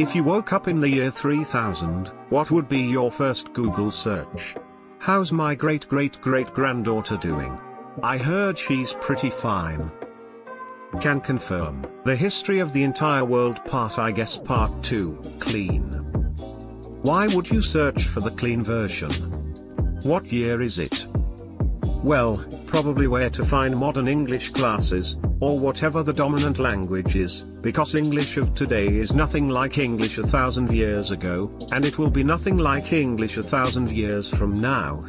If you woke up in the year 3000, what would be your first Google search? How's my great great great granddaughter doing? I heard she's pretty fine. Can confirm. The history of the entire world part I guess part 2, clean. Why would you search for the clean version? What year is it? Well, probably where to find modern English classes, or whatever the dominant language is, because English of today is nothing like English a thousand years ago, and it will be nothing like English a thousand years from now.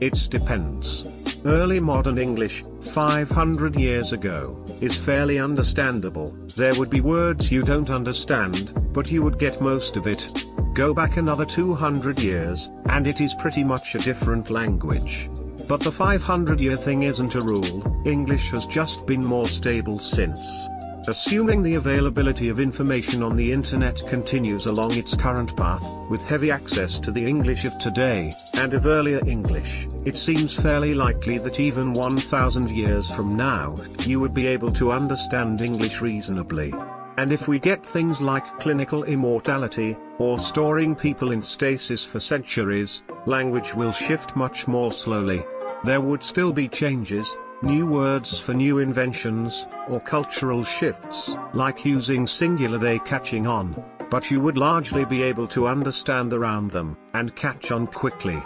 It depends. Early modern English, 500 years ago, is fairly understandable. There would be words you don't understand, but you would get most of it. Go back another 200 years, and it is pretty much a different language. But the 500 year thing isn't a rule, English has just been more stable since. Assuming the availability of information on the internet continues along its current path, with heavy access to the English of today, and of earlier English, it seems fairly likely that even 1000 years from now, you would be able to understand English reasonably. And if we get things like clinical immortality, or storing people in stasis for centuries, language will shift much more slowly. There would still be changes, new words for new inventions, or cultural shifts, like using singular they catching on, but you would largely be able to understand around them, and catch on quickly.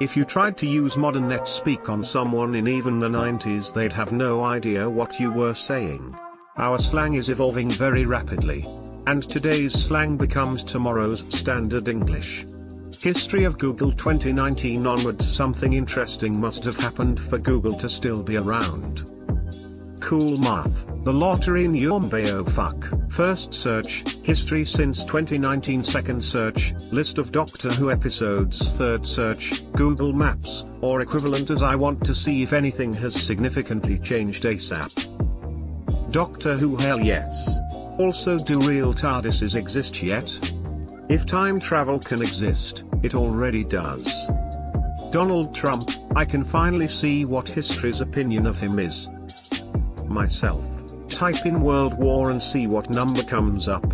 If you tried to use modern net speak on someone in even the 90s they'd have no idea what you were saying. Our slang is evolving very rapidly. And today's slang becomes tomorrow's standard English. History of Google 2019 onwards something interesting must have happened for Google to still be around. Cool math, the lottery Nyombe oh fuck, first search, history since 2019 second search, list of Doctor Who episodes. Third search, Google Maps, or equivalent as I want to see if anything has significantly changed ASAP. Doctor Who? Hell yes. Also do real TARDISes exist yet? If time travel can exist, it already does. Donald Trump, I can finally see what history's opinion of him is. Myself. Type in World War and see what number comes up.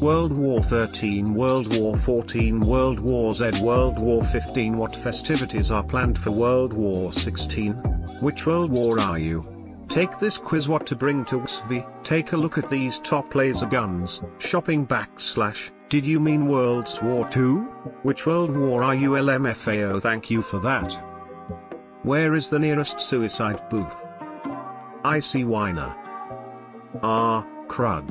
World War 13, World War 14, World War Z, World War 15 What festivities are planned for World War 16? Which World War are you? Take this quiz what to bring to XV, take a look at these top laser guns, shopping backslash, did you mean World War II? Which World War are you LMFAO thank you for that. Where is the nearest suicide booth? Icy Whiner. Ah, crud.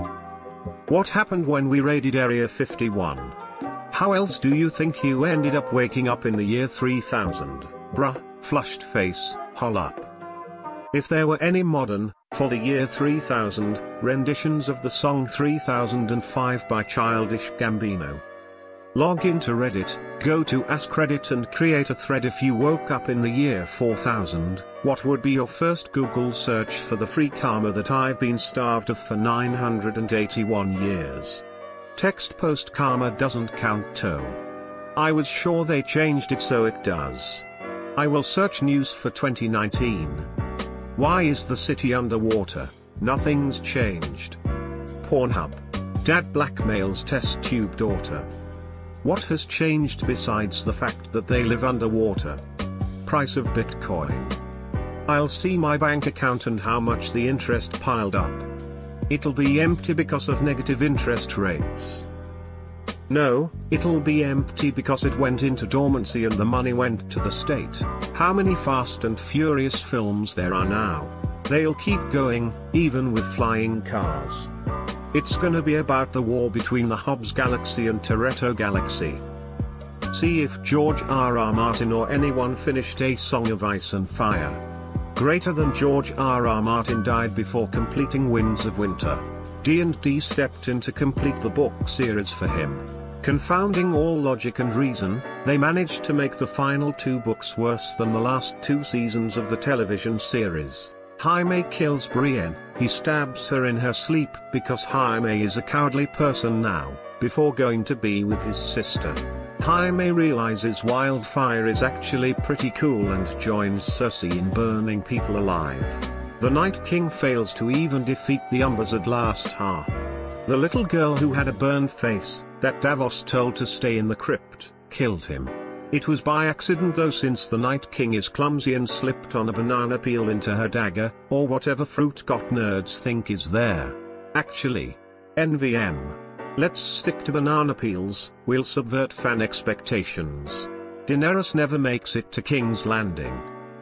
What happened when we raided Area 51? How else do you think you ended up waking up in the year 3000? Bruh, flushed face, hol up. If there were any modern, for the year 3000, renditions of the song 3005 by Childish Gambino. Log into Reddit, go to Ask AskReddit and create a thread if you woke up in the year 4000, what would be your first Google search for the free karma that I've been starved of for 981 years? Text post karma doesn't count toe. I was sure they changed it so it does. I will search news for 2019. Why is the city underwater? Nothing's changed. Pornhub. Dad blackmails test tube daughter. What has changed besides the fact that they live underwater? Price of Bitcoin. I'll see my bank account and how much the interest piled up. It'll be empty because of negative interest rates. No, it'll be empty because it went into dormancy and the money went to the state. How many Fast and Furious films there are now? They'll keep going, even with flying cars. It's gonna be about the war between the Hobbs Galaxy and Toretto Galaxy. See if George R. R. Martin or anyone finished A Song of Ice and Fire. Greater than George R. R. Martin died before completing Winds of Winter. D&D stepped in to complete the book series for him. Confounding all logic and reason, they managed to make the final two books worse than the last two seasons of the television series. Jaime kills Brienne, he stabs her in her sleep because Jaime is a cowardly person now, before going to be with his sister. Jaime realizes wildfire is actually pretty cool and joins Cersei in burning people alive. The Night King fails to even defeat the Umbers at Last Hearth. The little girl who had a burned face, that Davos told to stay in the crypt, killed him. It was by accident though since the Night King is clumsy and slipped on a banana peel into her dagger, or whatever fruit got nerds think is there. Actually. NVM. Let's stick to banana peels, we'll subvert fan expectations. Daenerys never makes it to King's Landing.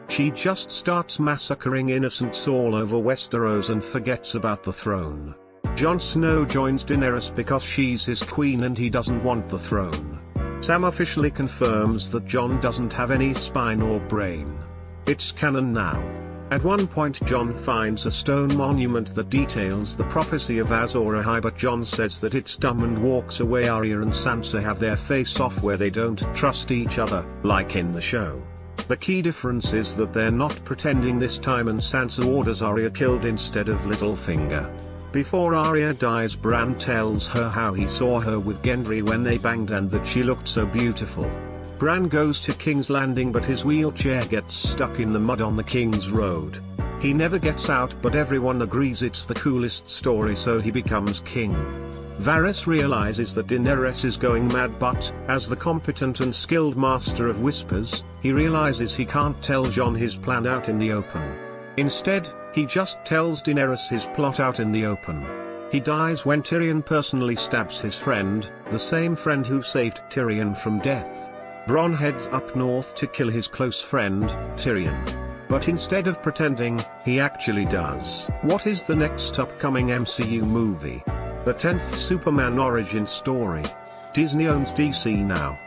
She just starts massacring innocents all over Westeros and forgets about the throne. Jon Snow joins Daenerys because she's his queen and he doesn't want the throne. Sam officially confirms that Jon doesn't have any spine or brain. It's canon now. At one point Jon finds a stone monument that details the prophecy of Azor Ahai but Jon says that it's dumb and walks away Arya and Sansa have their face off where they don't trust each other, like in the show. The key difference is that they're not pretending this time and Sansa orders Arya killed instead of Littlefinger. Before Arya dies Bran tells her how he saw her with Gendry when they banged and that she looked so beautiful. Bran goes to King's Landing but his wheelchair gets stuck in the mud on the King's Road. He never gets out but everyone agrees it's the coolest story so he becomes king. Varys realizes that Daenerys is going mad but, as the competent and skilled master of whispers, he realizes he can't tell Jon his plan out in the open. Instead, he just tells Daenerys his plot out in the open. He dies when Tyrion personally stabs his friend, the same friend who saved Tyrion from death. Bronn heads up north to kill his close friend, Tyrion. But instead of pretending, he actually does. What is the next upcoming MCU movie? The 10th Superman origin story. Disney owns DC now.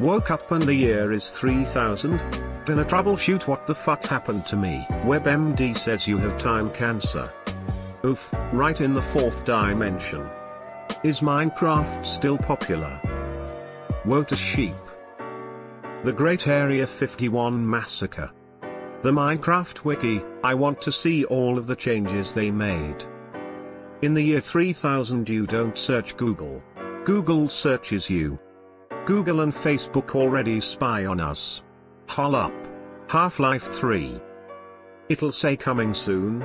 Woke up and the year is 3000? Gonna troubleshoot what the fuck happened to me. WebMD says you have time cancer. Oof, right in the fourth dimension. Is Minecraft still popular? Woe to sheep. The Great Area 51 Massacre. The Minecraft Wiki, I want to see all of the changes they made. In the year 3000 you don't search Google. Google searches you. Google and Facebook already spy on us. Hol up. Half-Life 3. It'll say coming soon,